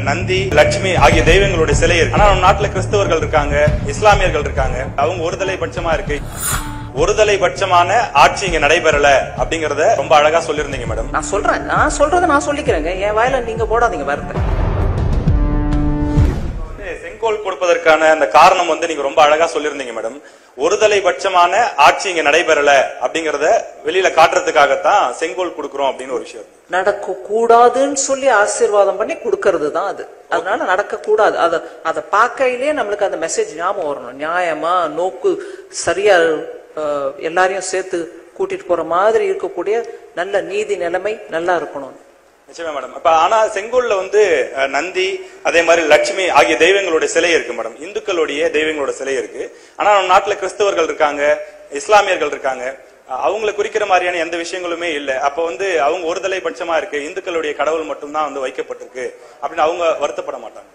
நந்தி லட்சுமி ஆகிய தெய்வங்களுடைய சிலை இருக்கு. ஆனா நம்ம நாட்டுல கிறிஸ்தவர்கள் இருக்காங்க இஸ்லாமியர்கள் இருக்காங்க. அவங்க ஒருதலை பட்சமா இருக்கு. ஒருதலை பட்சமான ஆட்சி இங்க நடைபெறல அப்படிங்கறத ரொம்ப அழகா சொல்லிருந்தீங்க மேடம். நான் சொல்றேன். நான் சொல்றதை நான் சொல்லிக்கிறேங்க. என் வாயில நீங்க போடாதீங்க வார்த்தை குறிக்கோள் கொடுப்பதற்கான அந்த காரணம் வந்து நீங்க ரொம்ப அழகா சொல்லியிருந்தீங்க மேடம். ஒருதலை பட்சமான ஆட்சி இங்க நடைபெறல அப்படிங்கறத வெளியில காட்டுறதுக்காகத்தான் செங்கோல் கொடுக்கறோம் அப்படின்னு ஒரு விஷயம். நடக்க கூடாதுன்னு சொல்லி ஆசீர்வாதம் பண்ணி கொடுக்கறது தான் அது. அதனால நடக்க கூடாது அத அத பார்க்கையிலேயே நம்மளுக்கு அந்த மெசேஜ் ஞாபகம் வரணும். நியாயமா நோக்கு சரியா எல்லாரையும் சேர்த்து கூட்டிட்டு போற மாதிரி இருக்கக்கூடிய நல்ல நீதி நிலைமை நல்லா இருக்கணும். நிச்சயமா மேடம் அப்ப ஆனா செங்கோல்ல வந்து நந்தி அதே மாதிரி லட்சுமி ஆகிய தெய்வங்களுடைய சிலை இருக்கு மேடம் இந்துக்களுடைய தெய்வங்களோட சிலை இருக்கு. ஆனா நம்ம நாட்டுல கிறிஸ்தவர்கள் இருக்காங்க இஸ்லாமியர்கள் இருக்காங்க. அவங்களை குறிக்கிற மாதிரியான எந்த விஷயங்களுமே இல்ல. அப்ப வந்து அவங்க ஒருதலை பட்சமா இருக்கு. இந்துக்களுடைய கடவுள் மட்டும்தான் வந்து வைக்கப்பட்டிருக்கு. அப்படின்னு அவங்க வருத்தப்பட மாட்டாங்க.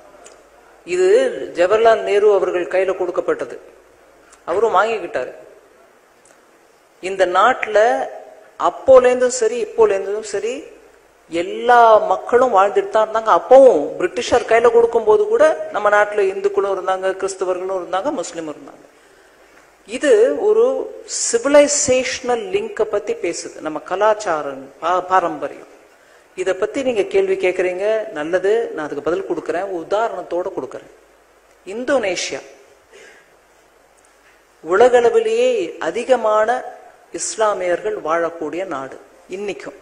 இது ஜவஹர்லால் நேரு அவர்கள் கையில கொடுக்கப்பட்டது. அவரும் வாங்கிக்கிட்டாரு. இந்த நாட்டுல அப்போலேருந்தும் சரி இப்போலேருந்தும் சரி எல்லா மக்களும் வாழ்ந்துட்டு தான் இருந்தாங்க. அப்பவும் பிரிட்டிஷார் கையில கொடுக்கும் போது கூட நம்ம நாட்டுல இந்துக்களும் இருந்தாங்க கிறிஸ்தவர்களும் இருந்தாங்க முஸ்லீமும் இருந்தாங்க. இது ஒரு சிவிலைசேஷனல் லிங்கை பத்தி பேசுது. நம்ம கலாச்சாரம் பா- பாரம்பரியம். இத பத்தி நீங்க கேள்வி கேட்குறீங்க நல்லது நான் அதுக்கு பதில் கொடுக்கறேன் உதாரணத்தோட கொடுக்கறேன். இந்தோனேஷியா. உலகளவிலேயே அதிகமான இஸ்லாமியர்கள் வாழக்கூடிய நாடு. இன்னைக்கும்.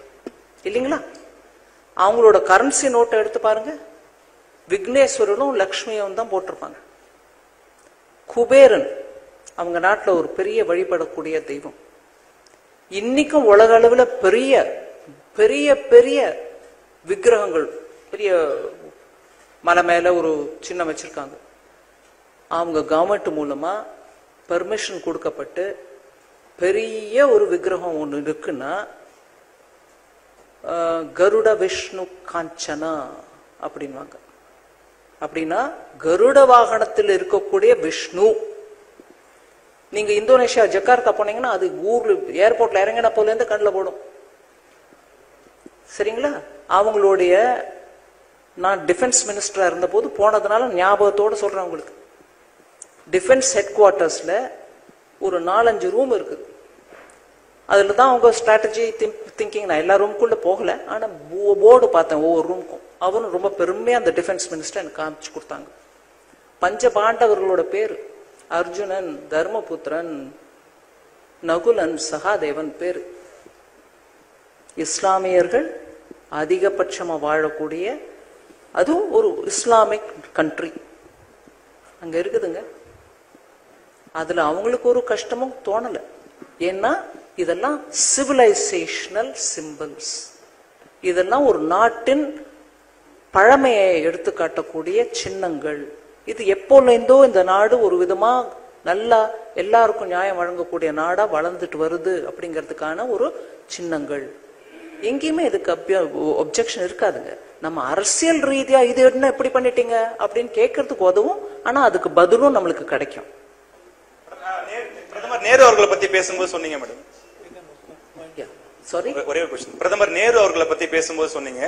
இல்லைங்களா? அவங்களோட கரன்சி நோட்டை எடுத்து பாருங்க. விக்னேஸ்வரனும் லக்ஷ்மியும் தான் போட்டிருப்பாங்க. குபேரன் அவங்க நாட்டில் ஒரு பெரிய வழிபடக்கூடிய தெய்வம். இன்னைக்கும் உலக அளவில் பெரிய பெரிய பெரிய விக்கிரகங்கள் பெரிய மலை மேலே ஒரு சின்னம் வச்சிருக்காங்க. அவங்க கவர்மெண்ட் மூலமா பெர்மிஷன் கொடுக்கப்பட்டு பெரிய ஒரு விக்கிரகம் ஒன்று இருக்குன்னா கருட விஷ்ணு காஞ்சனா அப்படின்வாங்க. அப்படின்னா கருட வாகனத்தில் இருக்கக்கூடிய விஷ்ணு. நீங்க இந்தோனேஷியா ஜக்கார்த்தா போனீங்கன்னா அது ஊர்ல ஏர்போர்ட்ல இறங்கின போல இருந்து கண்ணில் போடும். சரிங்களா? அவங்களுடைய நான் டிஃபென்ஸ் மினிஸ்டரா இருந்தபோது போனதுனால ஞாபகத்தோட சொல்றேன் உங்களுக்கு. டிஃபென்ஸ் ஹெட் குவார்ட்டர்ஸ்ல ஒரு நாலஞ்சு ரூம் இருக்குது. அதில் தான் அவங்க ஸ்ட்ராட்டஜி திங்கிங் நான் எல்லா ரூம்குள்ளே போகல. ஆனால் போர்டு பார்த்தேன் ஒவ்வொரு ரூமுக்கும் அவரும் ரொம்ப பெருமையாக அந்த டிஃபென்ஸ் மினிஸ்டர் எனக்கு காமிச்சு கொடுத்தாங்க. பஞ்ச பாண்டவர்களோட பேர் அர்ஜுனன் தர்மபுத்திரன் நகுலன் சகாதேவன் பேர். இஸ்லாமியர்கள் அதிகபட்சமாக வாழக்கூடிய அதுவும் ஒரு இஸ்லாமிக் கண்ட்ரி அங்கே இருக்குதுங்க. அதில் அவங்களுக்கு ஒரு கஷ்டமும் தோணலை. ஏன்னா இதெல்லாம் சிவிலைசேஷனல் சிம்பிள்ஸ் இதெல்லாம் ஒரு நாட்டின் பழமையை எடுத்து காட்டக்கூடிய சின்னங்கள். இது எப்போலேருந்தோ இந்த நாடு ஒரு விதமா நல்லா எல்லாருக்கும் நியாயம் வழங்கக்கூடிய நாடா வளர்ந்துட்டு வருது அப்படிங்கிறதுக்கான ஒரு சின்னங்கள். எங்கேயுமே இதுக்கு ஒப்ஜெக்ஷன் இருக்காதுங்க. நம்ம அரசியல் ரீதியா இது என்ன இப்படி பண்ணிட்டீங்க அப்படின்னு கேட்கறதுக்கு உதவும் ஆனா அதுக்கு பதிலும் நம்மளுக்கு கிடைக்கும். பிரதமர் நேரு அவர்களை பத்தி பேசும்போது சொன்னீங்க மேடம். ஒரே ஒரு பிரதமர் நேரு அவர்களை பத்தி பேசும்போது சொன்னீங்க.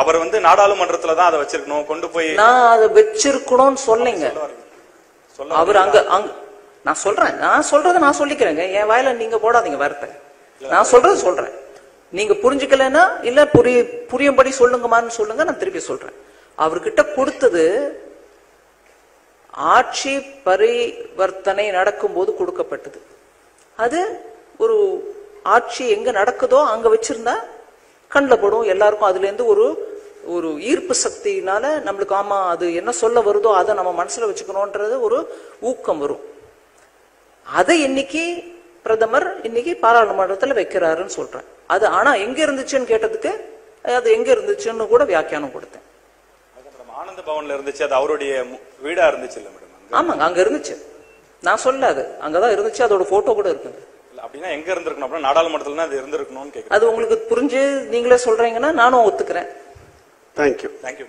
அவர் வந்து நாடாளுமன்றத்துல தான் அதை வச்சிருக்கணும். கொண்டு போய் நான் அதை வச்சிருக்கணும்னு சொல்லிங்க சொல்ல அவர் அங்க அங்க நான் சொல்றேன். நான் சொல்றதை நான் சொல்லிக்கிறேங்க. என் வாயில நீங்க போடாதீங்க வார்த்தை நான் சொல்றது சொல்றேன். நீங்க புரிஞ்சுக்கலைன்னா இல்ல புரிய புரியும்படி சொல்லுங்கம்மான்னு சொல்லுங்க நான் திருப்பி சொல்றேன். அவர்கிட்ட கொடுத்தது ஆட்சி பரிவர்த்தனை நடக்கும்போது கொடுக்கப்பட்டது. அது ஒரு ஆட்சி எங்க நடக்குதோ அங்க வச்சிருந்தா கண்ணில் படும். எல்லாருக்கும் அதுல இருந்து ஒரு ஒரு ஈர்ப்பு சக்தியினால நம்மளுக்கு ஆமா அது என்ன சொல்ல வருதோ அதை நம்ம மனசுல வச்சுக்கணும்ன்றது ஒரு ஊக்கம் வரும். அதை இன்னைக்கு பிரதமர் இன்னைக்கு பாராளுமன்றத்துல வைக்கிறாருன்னு சொல்றேன் அது ஆனா எங்க இருந்துச்சுன்னு கேட்டதுக்கு அது எங்க இருந்துச்சுன்னு கூட வியாக்கியானம் கொடுத்தேன். ஆனந்த பவன்ல இருந்துச்சு அது அவருடைய வீடா இருந்துச்சு இல்ல மேடம்? ஆமாங்க அங்க இருந்துச்சு. நான் சொல்ல அது. அங்கதான் இருந்துச்சு அதோட போட்டோ கூட இல்ல, அப்படின்னா எங்க இருந்திருக்கணும் அப்படின்னா நாடாளுமன்றத்துல தான் அது இருந்திருக்கணும்னு கேக்குறேன். அது உங்களுக்கு புரிஞ்சு நீங்களே சொல்றீங்கன்னா நானும் ஒத்துக்கிறேன். Thank you thank you